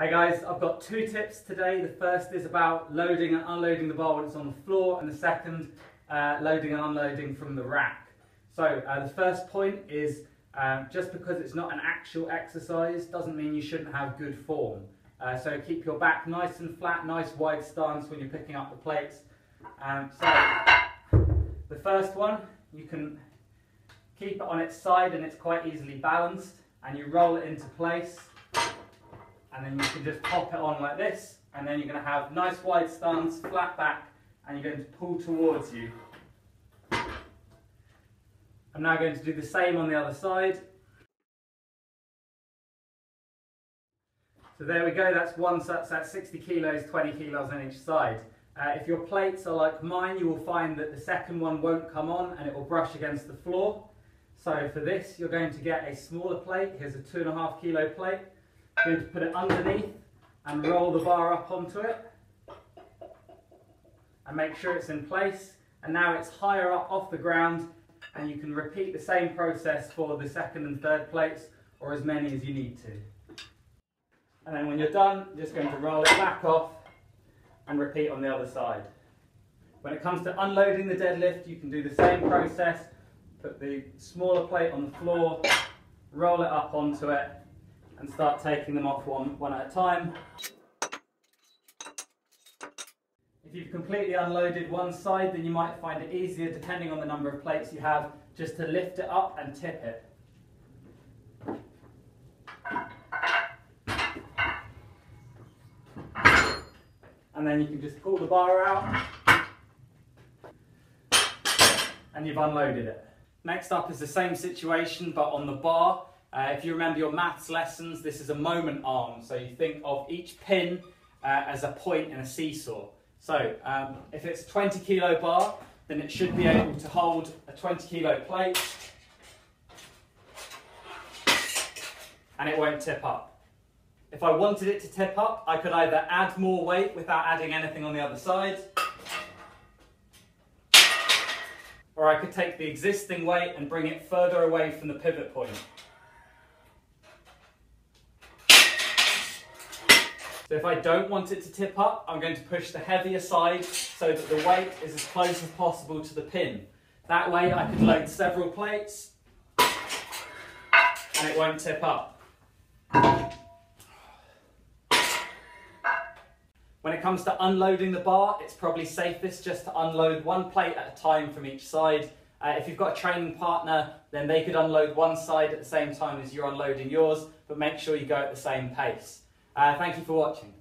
Hey guys, I've got two tips today. The first is about loading and unloading the bar when it's on the floor, and the second, uh, loading and unloading from the rack. So uh, the first point is um, just because it's not an actual exercise doesn't mean you shouldn't have good form. Uh, so keep your back nice and flat, nice wide stance when you're picking up the plates. Um, so the first one, you can keep it on its side and it's quite easily balanced and you roll it into place and then you can just pop it on like this and then you're going to have nice wide stance, flat back and you're going to pull towards you. I'm now going to do the same on the other side. So there we go, that's one, so that's 60 kilos, 20 kilos on each side. Uh, if your plates are like mine, you will find that the second one won't come on and it will brush against the floor. So for this, you're going to get a smaller plate. Here's a two and a half kilo plate. Going to put it underneath and roll the bar up onto it. And make sure it's in place. And now it's higher up off the ground and you can repeat the same process for the second and third plates or as many as you need to. And then when you're done, you're just going to roll it back off and repeat on the other side. When it comes to unloading the deadlift, you can do the same process. Put the smaller plate on the floor, roll it up onto it, and start taking them off one, one at a time. If you've completely unloaded one side, then you might find it easier, depending on the number of plates you have, just to lift it up and tip it. And then you can just pull the bar out and you've unloaded it. Next up is the same situation but on the bar. Uh, if you remember your maths lessons, this is a moment arm. So you think of each pin uh, as a point in a seesaw. So um, if it's a 20 kilo bar, then it should be able to hold a 20 kilo plate and it won't tip up. If I wanted it to tip up, I could either add more weight without adding anything on the other side, or I could take the existing weight and bring it further away from the pivot point. So if I don't want it to tip up, I'm going to push the heavier side so that the weight is as close as possible to the pin. That way I can load several plates and it won't tip up. When it comes to unloading the bar, it's probably safest just to unload one plate at a time from each side. Uh, if you've got a training partner, then they could unload one side at the same time as you're unloading yours, but make sure you go at the same pace. Uh, thank you for watching.